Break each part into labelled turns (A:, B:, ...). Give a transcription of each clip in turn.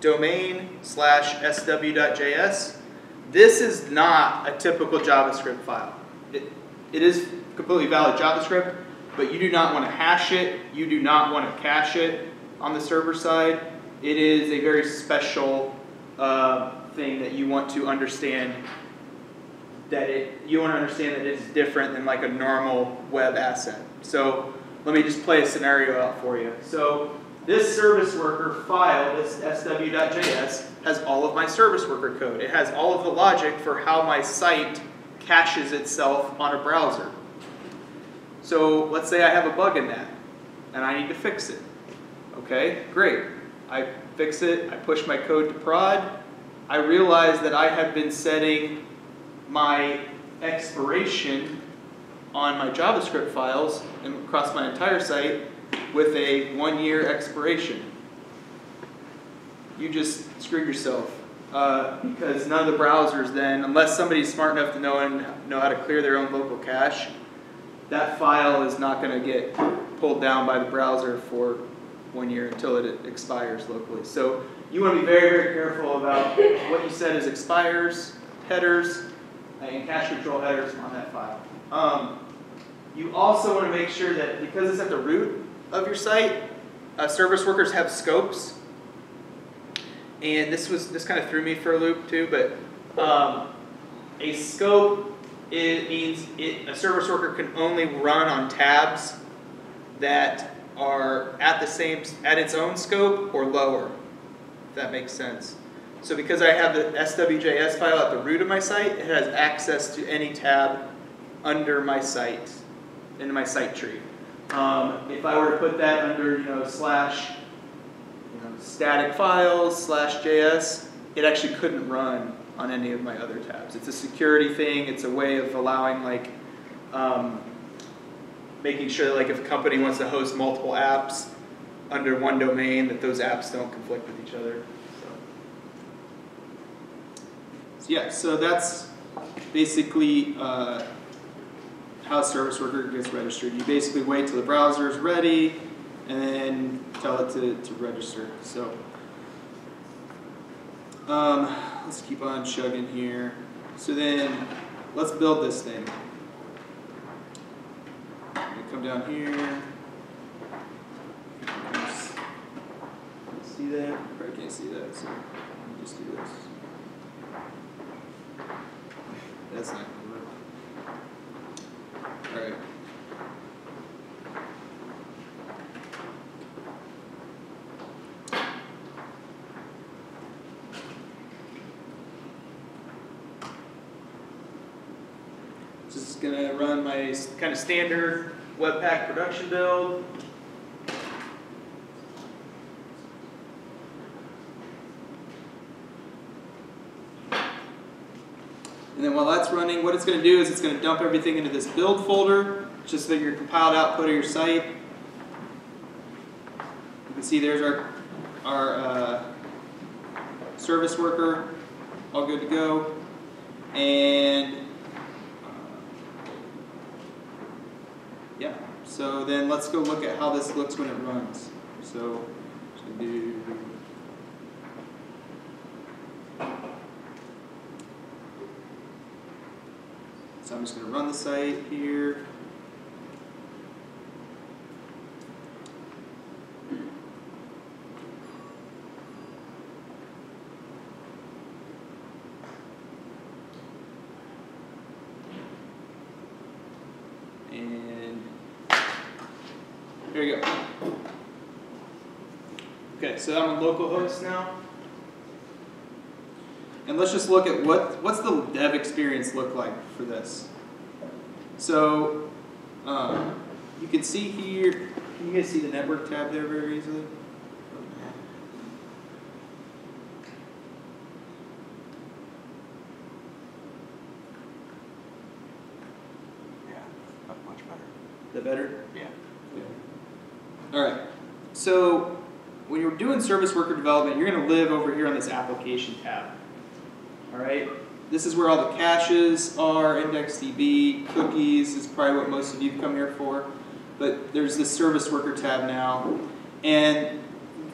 A: domain slash sw.js. This is not a typical JavaScript file. It, it is completely valid JavaScript, but you do not want to hash it. You do not want to cache it on the server side. It is a very special uh, thing that you want to understand that it, you want to understand that it's different than like a normal web asset. So let me just play a scenario out for you. So this service worker file, this sw.js, has all of my service worker code. It has all of the logic for how my site caches itself on a browser. So let's say I have a bug in that, and I need to fix it. Okay, great. I fix it, I push my code to prod. I realize that I have been setting my expiration on my JavaScript files and across my entire site with a one-year expiration. You just screwed yourself. Uh, because none of the browsers then, unless somebody's smart enough to know and know how to clear their own local cache, that file is not going to get pulled down by the browser for one year until it expires locally. So you want to be very, very careful about what you set as expires, headers, and cache control headers on that file. Um, you also want to make sure that because it's at the root of your site, uh, service workers have scopes. And this was this kind of threw me for a loop too, but um, a scope it means it, a service worker can only run on tabs that are at the same at its own scope or lower. If that makes sense. So because I have the SWJS file at the root of my site, it has access to any tab under my site, in my site tree. Um, if I were to put that under, you know, slash you know, static files slash JS, it actually couldn't run on any of my other tabs. It's a security thing. It's a way of allowing like um, making sure like if a company wants to host multiple apps under one domain, that those apps don't conflict with each other. So, so yeah, so that's basically uh, how service worker gets registered. You basically wait till the browser is ready and then tell it to, to register. So um, let's keep on chugging here. So then let's build this thing. Come down here. See that? Probably can't see that, so just do this. That's not gonna work. Alright. This gonna run my kind of standard Webpack production build. And then while that's running, what it's going to do is it's going to dump everything into this build folder, just so that your compiled output of your site. You can see there's our, our uh, service worker, all good to go. And yeah, so then let's go look at how this looks when it runs. So, So I'm just going to run the site here. And here we go. Okay, so I'm on localhost now. And let's just look at what, what's the dev experience look like for this. So um, you can see here, can you guys see the network tab there very easily?
B: Yeah, much better.
A: The better?
B: Yeah. Yeah.
A: All right. So when you're doing service worker development, you're going to live over here on this application tab. All right. This is where all the caches are, IndexedDB, cookies is probably what most of you come here for. But there's this service worker tab now. And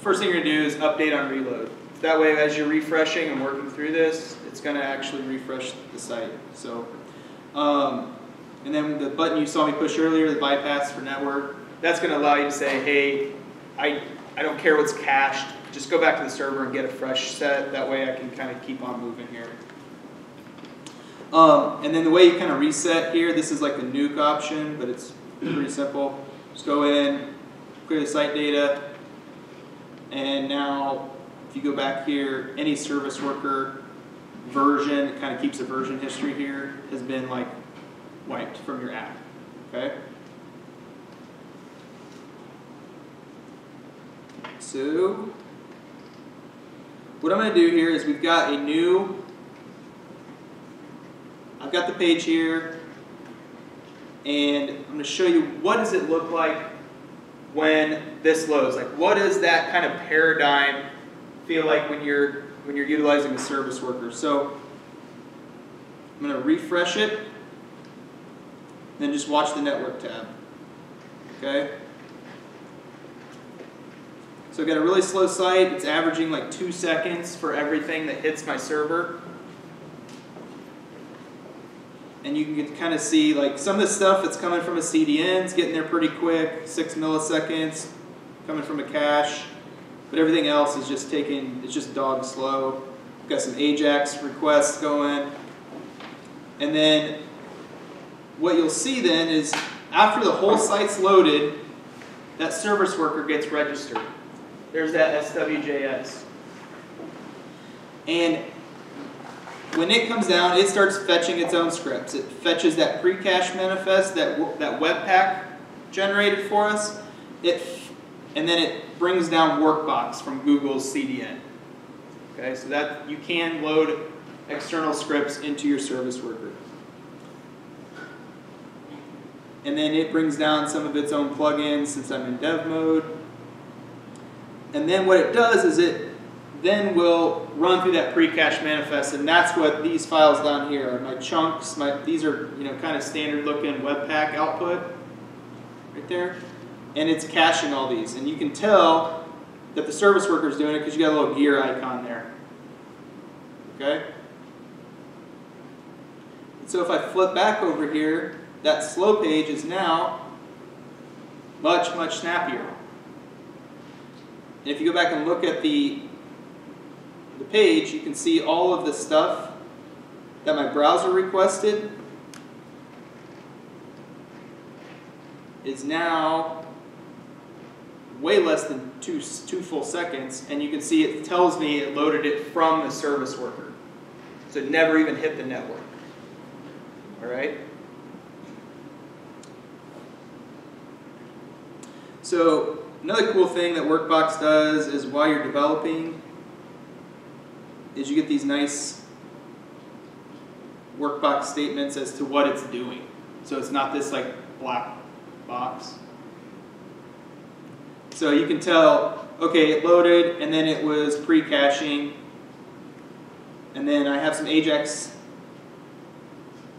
A: first thing you're going to do is update on reload. That way, as you're refreshing and working through this, it's gonna actually refresh the site, so. Um, and then the button you saw me push earlier, the bypass for network, that's gonna allow you to say, hey, I, I don't care what's cached, just go back to the server and get a fresh set, that way I can kind of keep on moving here. Um, and then the way you kind of reset here, this is like the nuke option, but it's pretty simple. Just go in, clear the site data, and now if you go back here, any service worker version, it kind of keeps a version history here, has been like wiped from your app, okay? So, what I'm going to do here is we've got a new, I've got the page here, and I'm going to show you what does it look like when this loads. Like, what does that kind of paradigm feel like when you're when you're utilizing a service worker? So, I'm going to refresh it, then just watch the network tab. Okay. So I've got a really slow site. It's averaging like two seconds for everything that hits my server. And you can get, kind of see like some of the stuff that's coming from a CDN is getting there pretty quick, six milliseconds, coming from a cache. But everything else is just taking, it's just dog slow. We've got some AJAX requests going. And then what you'll see then is after the whole site's loaded, that service worker gets registered. There's that SWJS. And when it comes down, it starts fetching its own scripts. It fetches that pre-cache manifest that, that Webpack generated for us. It, and then it brings down Workbox from Google's CDN. Okay, so that you can load external scripts into your service worker. And then it brings down some of its own plugins since I'm in dev mode. And then what it does is it then will run through that pre-cache manifest, and that's what these files down here are. My chunks, my these are you know kind of standard looking Webpack output right there, and it's caching all these, and you can tell that the service worker is doing it because you got a little gear icon there. Okay. So if I flip back over here, that slow page is now much much snappier. And if you go back and look at the, the page, you can see all of the stuff that my browser requested is now way less than two, two full seconds, and you can see it tells me it loaded it from the service worker. So it never even hit the network. All right? So Another cool thing that Workbox does is while you're developing, is you get these nice Workbox statements as to what it's doing. So it's not this like black box. So you can tell, okay, it loaded and then it was pre-caching. And then I have some AJAX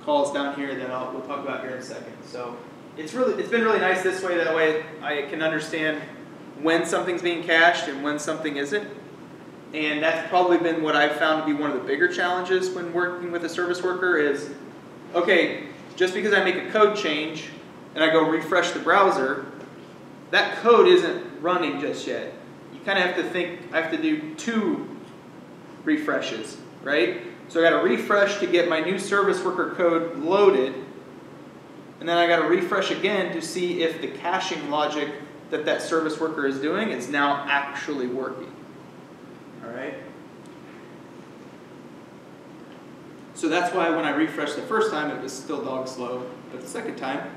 A: calls down here that I'll, we'll talk about here in a second. So it's really it's been really nice this way. That way I can understand when something's being cached and when something isn't. And that's probably been what I've found to be one of the bigger challenges when working with a service worker is, okay, just because I make a code change and I go refresh the browser, that code isn't running just yet. You kind of have to think, I have to do two refreshes, right? So I got to refresh to get my new service worker code loaded, and then I got to refresh again to see if the caching logic that that service worker is doing is now actually working. All right? So that's why when I refreshed the first time, it was still dog slow, but the second time,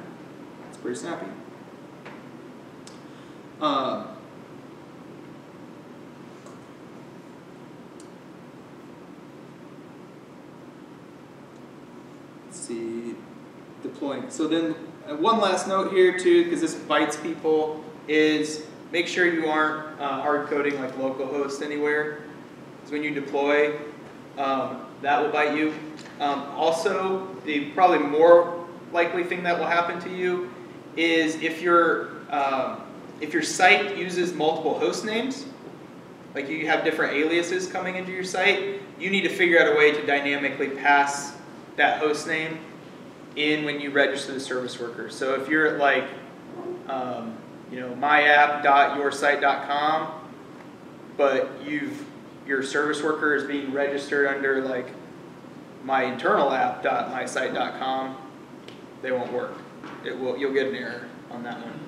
A: it's pretty snappy. Um, let's see, deploying. So then, uh, one last note here too, because this bites people is make sure you aren't uh, hard coding like localhost anywhere. Because when you deploy, um, that will bite you. Um, also, the probably more likely thing that will happen to you is if your um, if your site uses multiple host names, like you have different aliases coming into your site, you need to figure out a way to dynamically pass that host name in when you register the service worker. So if you're at like, um, you know, myapp.yoursite.com, but you've your service worker is being registered under like my internal app.mysite.com, they won't work. It will you'll get an error on that one.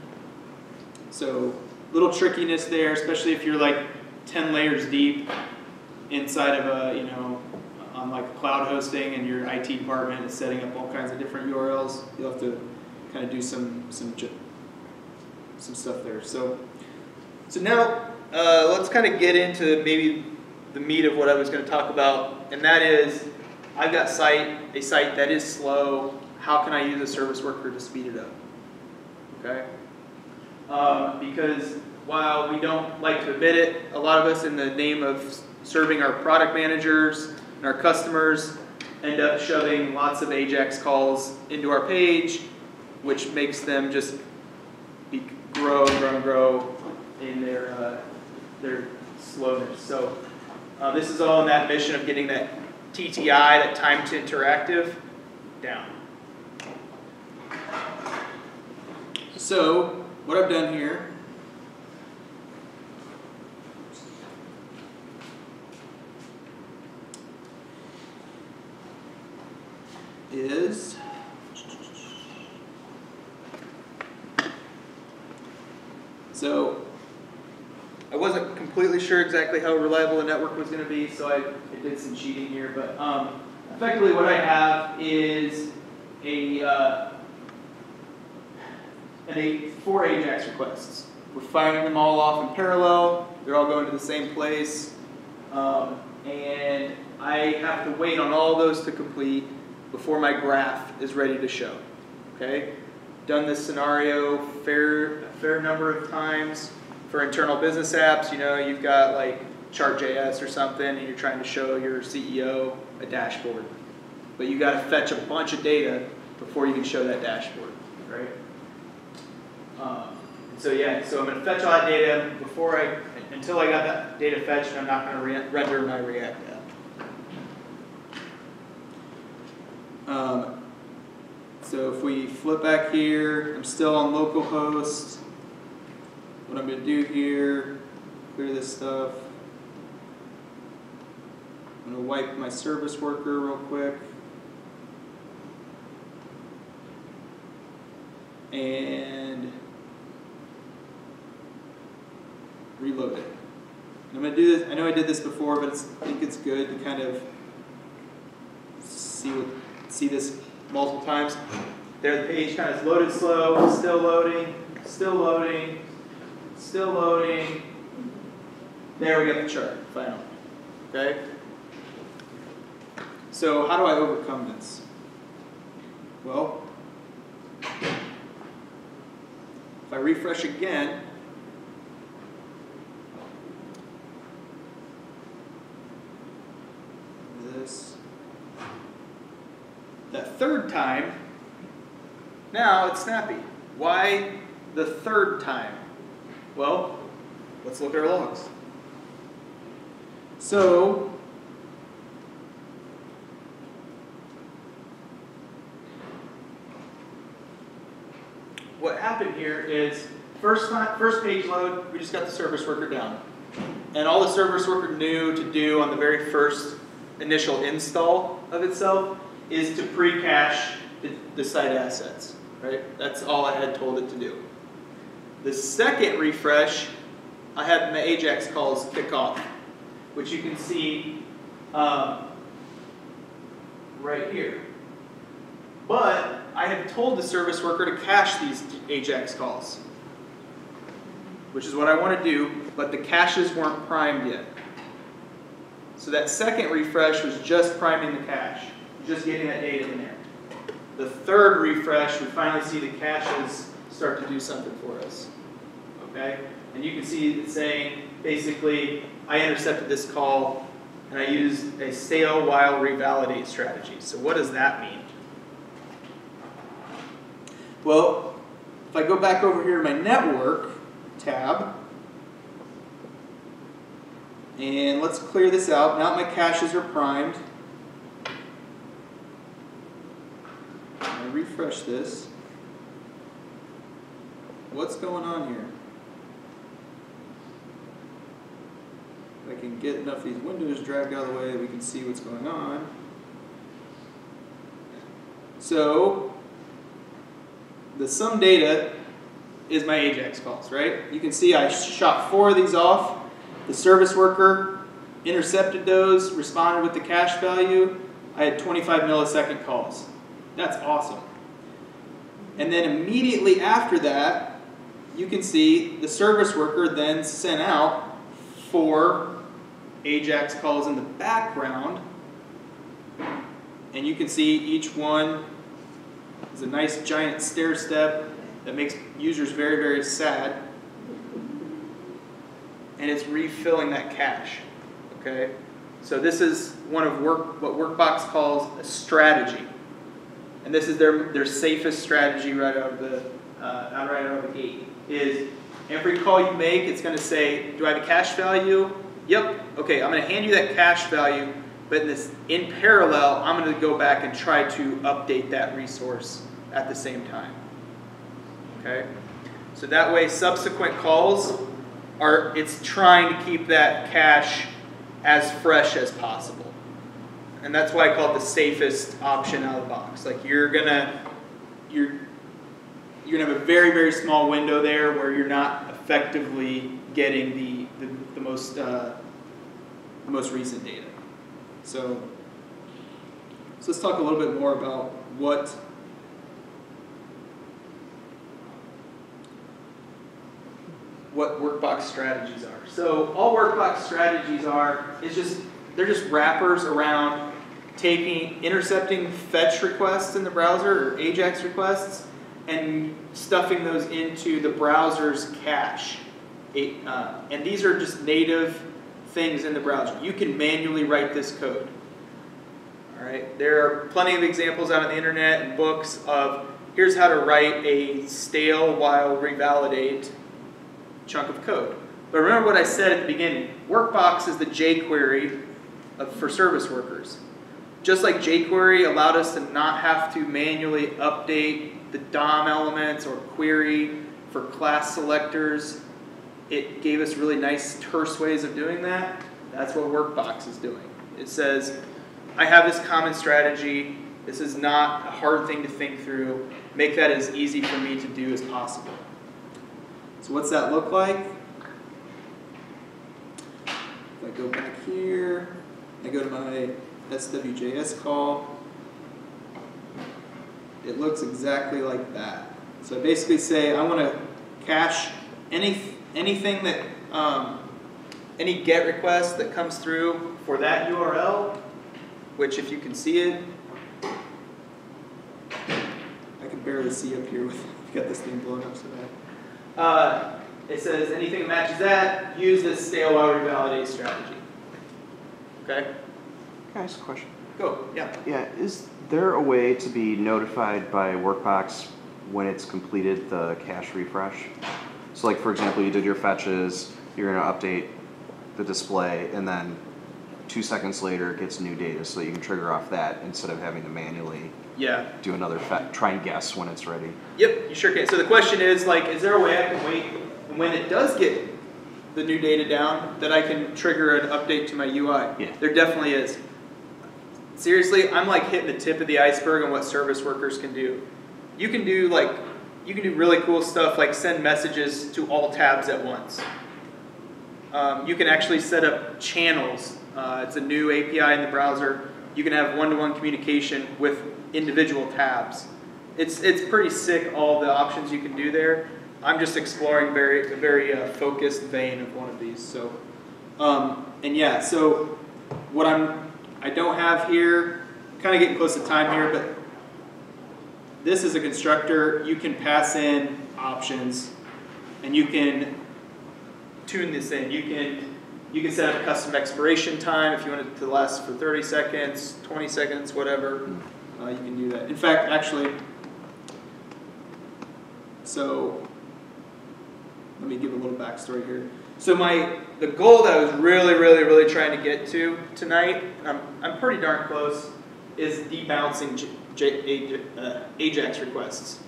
A: So little trickiness there, especially if you're like 10 layers deep inside of a, you know, on like cloud hosting and your IT department is setting up all kinds of different URLs. You'll have to kind of do some some some stuff there. So so now uh, let's kind of get into maybe the meat of what I was going to talk about, and that is I've got site a site that is slow. How can I use a service worker to speed it up? Okay. Um, because while we don't like to admit it, a lot of us in the name of serving our product managers and our customers end up shoving lots of Ajax calls into our page, which makes them just grow, grow, grow in their, uh, their slowness. So uh, this is all in that mission of getting that TTI, that time to interactive, down. So what I've done here is so I wasn't completely sure exactly how reliable the network was going to be, so I, I, did some cheating here. But um, effectively, what I have is a uh, and a four AJAX requests. We're firing them all off in parallel. They're all going to the same place, um, and I have to wait on all those to complete before my graph is ready to show. Okay? Done this scenario fair, a fair number of times. For internal business apps, you know, you've got like Chart.js or something and you're trying to show your CEO a dashboard. But you got to fetch a bunch of data before you can show that dashboard, right? Um, so yeah, so I'm going to fetch all that data before I, until I got that data fetched, I'm not going to re render my React app. Um, so if we flip back here, I'm still on localhost. What I'm going to do here, clear this stuff. I'm going to wipe my service worker real quick. And reload it. I'm going to do this, I know I did this before, but I think it's good to kind of see what see this multiple times. There the page kind of loaded slow, still loading, still loading, still loading. There we got the chart, finally. Okay? So how do I overcome this? Well, if I refresh again, That third time, now it's snappy. Why the third time? Well, let's look at our logs. So, what happened here is first time, first page load, we just got the service worker down. And all the service worker knew to do on the very first initial install of itself is to pre-cache the, the site assets, right? That's all I had told it to do. The second refresh, I had my AJAX calls kick off, which you can see um, right here. But I had told the service worker to cache these AJAX calls, which is what I want to do, but the caches weren't primed yet. So that second refresh was just priming the cache just getting that data in there. The third refresh, we finally see the caches start to do something for us. Okay? And you can see it saying, basically, I intercepted this call and I used a stale while revalidate strategy. So what does that mean? Well, if I go back over here to my network tab, And let's clear this out. Now my caches are primed. Refresh this. What's going on here? If I can get enough of these windows dragged out of the way, we can see what's going on. So, the sum data is my Ajax calls, right? You can see I shot four of these off. The service worker intercepted those, responded with the cache value. I had 25 millisecond calls. That's awesome. And then immediately after that, you can see the service worker then sent out four Ajax calls in the background. And you can see each one is a nice giant stair step that makes users very, very sad. And it's refilling that cache. Okay? So this is one of work what Workbox calls a strategy. And this is their, their safest strategy right out of the uh, right out of the gate. Is every call you make, it's going to say, do I have a cache value? Yep. Okay, I'm going to hand you that cache value, but in this in parallel, I'm going to go back and try to update that resource at the same time. Okay? So that way subsequent calls are it's trying to keep that cache as fresh as possible. And that's why I call it the safest option out of the box. Like you're gonna you're you're gonna have a very, very small window there where you're not effectively getting the the, the most uh, the most recent data. So, so let's talk a little bit more about what what workbox strategies are. So all workbox strategies are is just they're just wrappers around taking intercepting fetch requests in the browser or AJAX requests and stuffing those into the browser's cache. It, uh, and these are just native things in the browser. You can manually write this code. All right, there are plenty of examples out on the internet and books of here's how to write a stale while revalidate chunk of code. But remember what I said at the beginning. Workbox is the jQuery of, for service workers. Just like jQuery allowed us to not have to manually update the DOM elements or query for class selectors, it gave us really nice terse ways of doing that. That's what Workbox is doing. It says, I have this common strategy. This is not a hard thing to think through. Make that as easy for me to do as possible. So what's that look like? If I go back here, I go to my SWJS call, it looks exactly like that. So basically say I want to cache any anything that um, any GET request that comes through for that URL, which if you can see it, I can barely see up here with got this thing blown up so bad. Uh, it says anything that matches that, use this stale while revalidate strategy. Okay?
B: Can I ask a question?
A: Go, yeah.
B: Yeah, is there a way to be notified by Workbox when it's completed the cache refresh? So like, for example, you did your fetches, you're gonna update the display, and then two seconds later it gets new data, so you can trigger off that instead of having to manually
A: Yeah.
B: do another fet, try and guess when it's ready.
A: Yep, you sure can. So the question is like, is there a way I can wait when it does get the new data down that I can trigger an update to my UI?
B: Yeah.
A: There definitely is. Seriously, I'm like hitting the tip of the iceberg on what service workers can do. You can do like, you can do really cool stuff like send messages to all tabs at once. Um, you can actually set up channels. Uh, it's a new API in the browser. You can have one-to-one communication with individual tabs. It's, it's pretty sick, all the options you can do there. I'm just exploring very, a very uh, focused vein of one of these. So, um, and yeah, so what I'm, I don't have here, kind of getting close to time here, but this is a constructor. You can pass in options, and you can tune this in. You can you can set up custom expiration time if you want it to last for 30 seconds, 20 seconds, whatever. Uh, you can do that. In fact, actually, so let me give a little backstory here. So my the goal that I was really, really, really trying to get to tonight, I'm, I'm pretty darn close, is debouncing uh, Ajax requests.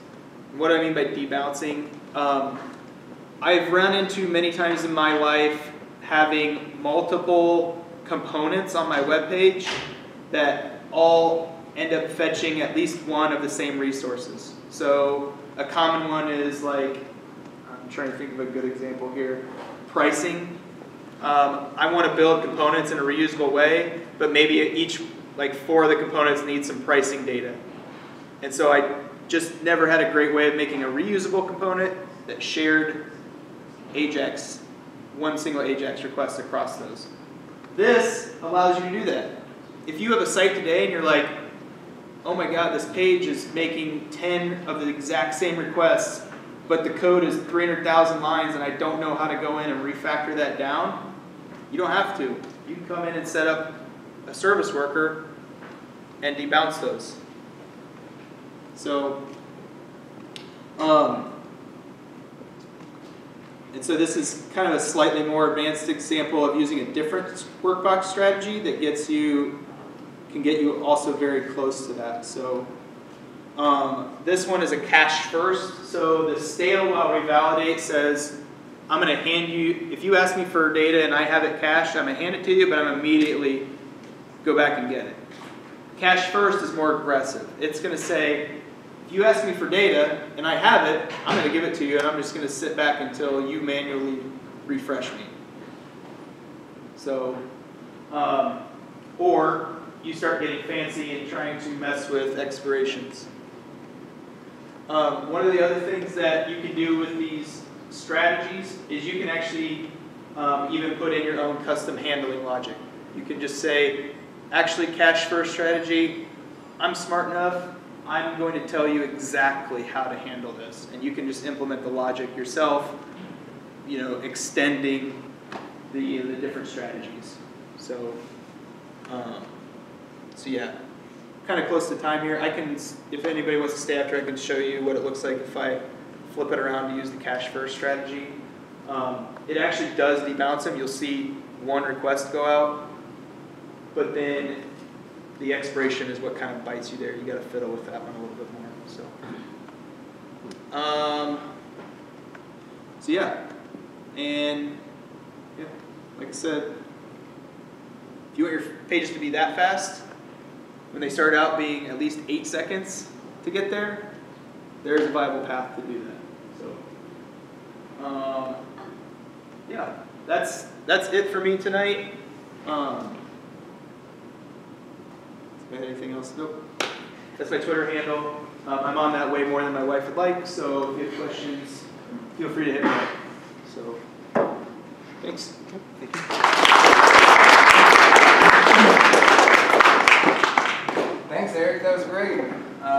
A: What do I mean by debouncing? Um, I've run into many times in my life having multiple components on my web page that all end up fetching at least one of the same resources. So a common one is like, I'm trying to think of a good example here, pricing. Um, I want to build components in a reusable way, but maybe each, like four of the components need some pricing data. And so I just never had a great way of making a reusable component that shared Ajax, one single Ajax request across those. This allows you to do that. If you have a site today and you're like, oh my god, this page is making 10 of the exact same requests, but the code is 300,000 lines and I don't know how to go in and refactor that down, you don't have to. You can come in and set up a service worker and debounce those. So, um, and so this is kind of a slightly more advanced example of using a different workbox strategy that gets you, can get you also very close to that. So um, this one is a cache first. So the stale while revalidate says, I'm going to hand you, if you ask me for data and I have it cached, I'm going to hand it to you, but I'm gonna immediately go back and get it. Cache first is more aggressive. It's going to say, if you ask me for data and I have it, I'm going to give it to you and I'm just going to sit back until you manually refresh me. So, um, or you start getting fancy and trying to mess with expirations. Um, one of the other things that you can do with these strategies is you can actually um, even put in your own custom handling logic. You can just say, actually cache first strategy, I'm smart enough, I'm going to tell you exactly how to handle this. And you can just implement the logic yourself, you know, extending the, the different strategies. So, um, so yeah, kind of close to time here. I can, if anybody wants to stay after, I can show you what it looks like if I flip it around to use the cache first strategy. Um, it actually does debounce them. You'll see one request go out, but then the expiration is what kind of bites you there. You got to fiddle with that one a little bit more. So, um, so yeah, and yeah, like I said, if you want your pages to be that fast, when they start out being at least eight seconds to get there, there's a viable path to do that. So, um, yeah, that's that's it for me tonight. Um, anything else? Nope. That's my Twitter handle. Um, I'm on that way more than my wife would like, so if you have questions, feel free to hit me up. So, thanks.
B: Thank you.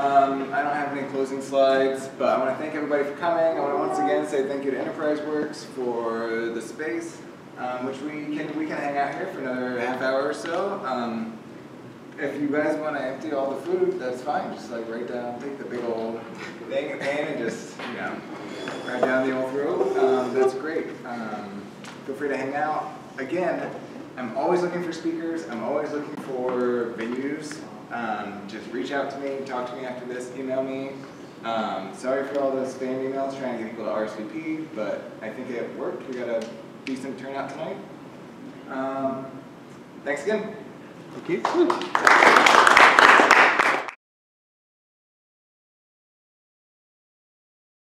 C: Um, I don't have any closing slides, but I want to thank everybody for coming. I want to once again say thank you to EnterpriseWorks for the space, um, which we can we can hang out here for another half hour or so. Um, if you guys want to empty all the food, that's fine. Just like right down, take the big old thing and pan and just you know right down the old throat. Um, that's great. Um, feel free to hang out. Again, I'm always looking for speakers. I'm always looking for venues. Um, just reach out to me, talk to me after this, email me. Um, sorry for all those spam emails trying to get people to RSVP, but I think it worked. We got a decent turnout tonight. Um, thanks again.
B: Thank you.